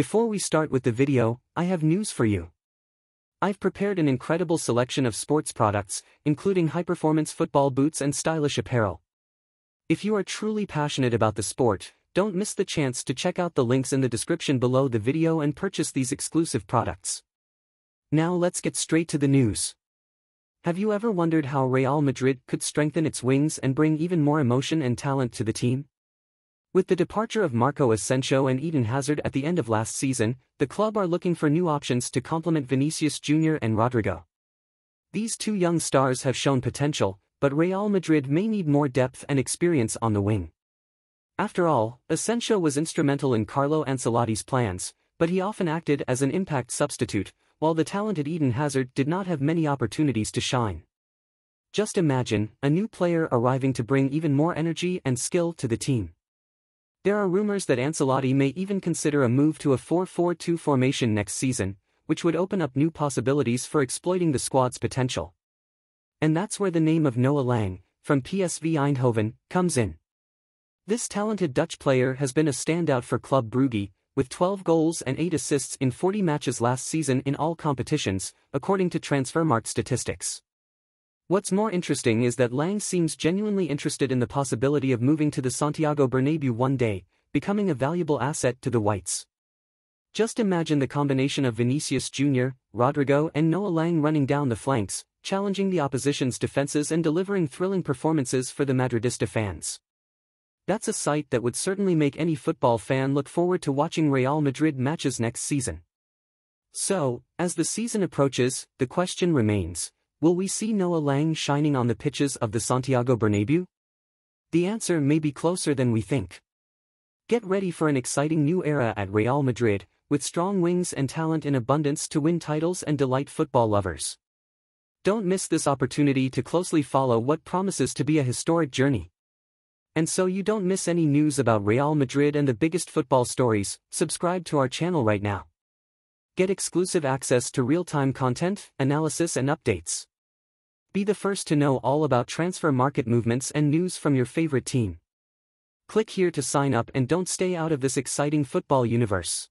Before we start with the video, I have news for you. I've prepared an incredible selection of sports products, including high-performance football boots and stylish apparel. If you are truly passionate about the sport, don't miss the chance to check out the links in the description below the video and purchase these exclusive products. Now let's get straight to the news. Have you ever wondered how Real Madrid could strengthen its wings and bring even more emotion and talent to the team? With the departure of Marco Asensio and Eden Hazard at the end of last season, the club are looking for new options to complement Vinicius Jr. and Rodrygo. These two young stars have shown potential, but Real Madrid may need more depth and experience on the wing. After all, Asensio was instrumental in Carlo Ancelotti's plans, but he often acted as an impact substitute, while the talented Eden Hazard did not have many opportunities to shine. Just imagine, a new player arriving to bring even more energy and skill to the team. There are rumors that Ancelotti may even consider a move to a 4-4-2 formation next season, which would open up new possibilities for exploiting the squad's potential. And that's where the name of Noa Lang, from PSV Eindhoven, comes in. This talented Dutch player has been a standout for Club Brugge, with 12 goals and 8 assists in 40 matches last season in all competitions, according to Transfermarkt statistics. What's more interesting is that Lang seems genuinely interested in the possibility of moving to the Santiago Bernabeu one day, becoming a valuable asset to the Whites. Just imagine the combination of Vinicius Jr., Rodrygo and Noa Lang running down the flanks, challenging the opposition's defenses and delivering thrilling performances for the Madridista fans. That's a sight that would certainly make any football fan look forward to watching Real Madrid matches next season. So, as the season approaches, the question remains, will we see Noa Lang shining on the pitches of the Santiago Bernabeu? The answer may be closer than we think. Get ready for an exciting new era at Real Madrid, with strong wings and talent in abundance to win titles and delight football lovers. Don't miss this opportunity to closely follow what promises to be a historic journey. And so you don't miss any news about Real Madrid and the biggest football stories, subscribe to our channel right now. Get exclusive access to real-time content, analysis and updates. Be the first to know all about transfer market movements and news from your favorite team. Click here to sign up and don't stay out of this exciting football universe.